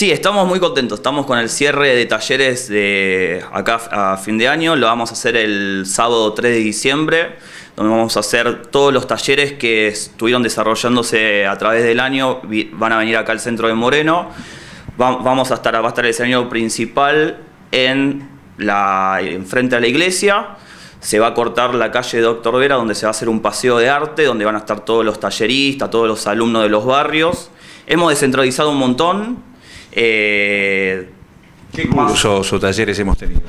Sí, estamos muy contentos. Estamos con el cierre de talleres de acá a fin de año. Lo vamos a hacer el sábado 3 de diciembre, donde vamos a hacer todos los talleres que estuvieron desarrollándose a través del año. Van a venir acá al centro de Moreno. Vamos a estar, va a estar el escenario principal en la, enfrente a la iglesia. Se va a cortar la calle Doctor Vera, donde se va a hacer un paseo de arte, donde van a estar todos los talleristas, todos los alumnos de los barrios. Hemos descentralizado un montón, eh, ¿Qué cursos o talleres hemos tenido?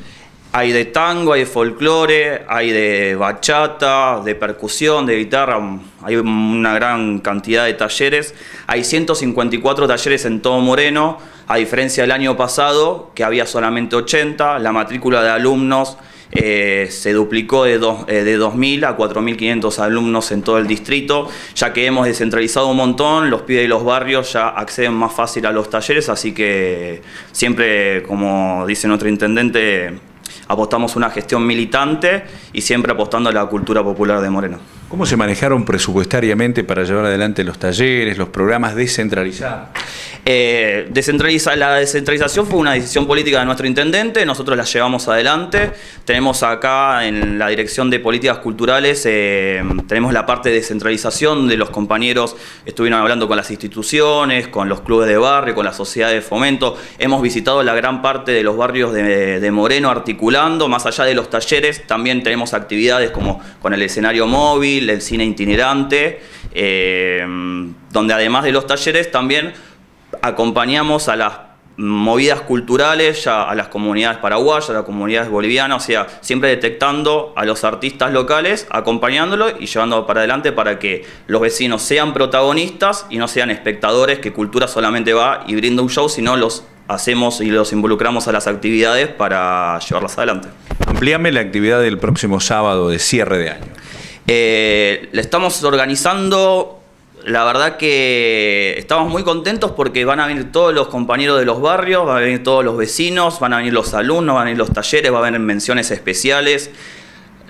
Hay de tango, hay de folclore, hay de bachata, de percusión, de guitarra, hay una gran cantidad de talleres. Hay 154 talleres en todo Moreno, a diferencia del año pasado, que había solamente 80. La matrícula de alumnos eh, se duplicó de, eh, de 2.000 a 4.500 alumnos en todo el distrito, ya que hemos descentralizado un montón, los pibes de los barrios ya acceden más fácil a los talleres, así que siempre, como dice nuestro intendente, apostamos una gestión militante y siempre apostando a la cultura popular de Moreno. ¿Cómo se manejaron presupuestariamente para llevar adelante los talleres, los programas descentralizados? Eh, la descentralización fue una decisión política de nuestro intendente, nosotros la llevamos adelante. Tenemos acá en la Dirección de Políticas Culturales, eh, tenemos la parte de descentralización de los compañeros, estuvieron hablando con las instituciones, con los clubes de barrio, con la sociedad de fomento. Hemos visitado la gran parte de los barrios de, Moreno articulando, más allá de los talleres, también tenemos actividades como con el escenario móvil, el cine itinerante, eh, donde además de los talleres también acompañamos a las movidas culturales, ya a las comunidades paraguayas, a las comunidades bolivianas, o sea, siempre detectando a los artistas locales, acompañándolos y llevando para adelante para que los vecinos sean protagonistas y no sean espectadores, que cultura solamente va y brinda un show, sino los hacemos y los involucramos a las actividades para llevarlas adelante. Amplíame la actividad del próximo sábado de cierre de año. Eh, le estamos organizando, la verdad que estamos muy contentos porque van a venir todos los compañeros de los barrios, van a venir todos los vecinos, van a venir los alumnos, van a venir los talleres, va a haber menciones especiales.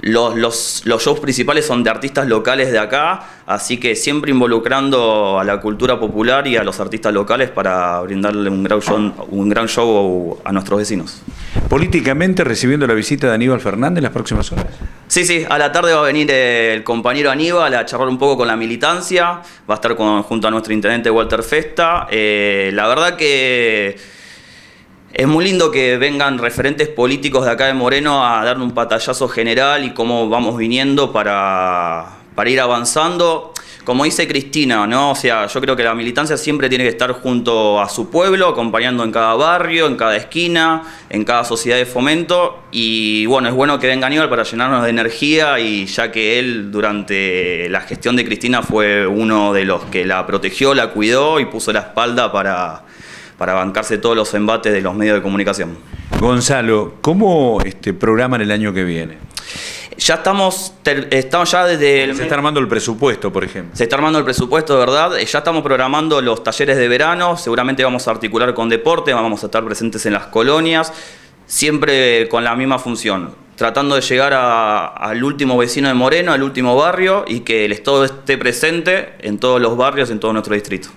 Los, los, los, shows principales son de artistas locales de acá, así que siempre involucrando a la cultura popular y a los artistas locales para brindarle un gran show, un gran show a nuestros vecinos. ¿Políticamente recibiendo la visita de Aníbal Fernández en las próximas horas? Sí, sí, a la tarde va a venir el compañero Aníbal a charlar un poco con la militancia, va a estar junto a nuestro intendente Walter Festa. Eh, la verdad que es muy lindo que vengan referentes políticos de acá de Moreno a darle un patallazo general y cómo vamos viniendo para, para ir avanzando. Como dice Cristina, ¿no? O sea, yo creo que la militancia siempre tiene que estar junto a su pueblo, acompañando en cada barrio, en cada esquina, en cada sociedad de fomento. Y bueno, es bueno que venga Aníbal para llenarnos de energía y ya que él durante la gestión de Cristina fue uno de los que la protegió, la cuidó y puso la espalda para para bancarse todos los embates de los medios de comunicación. Gonzalo, ¿cómo este, programan el año que viene? Ya estamos, estamos ya desde... se está armando el presupuesto, por ejemplo. Se está armando el presupuesto, de verdad. Ya estamos programando los talleres de verano. Seguramente vamos a articular con deporte, vamos a estar presentes en las colonias, siempre con la misma función. Tratando de llegar al último vecino de Moreno, al último barrio y que el Estado esté presente en todos los barrios, en todo nuestro distrito.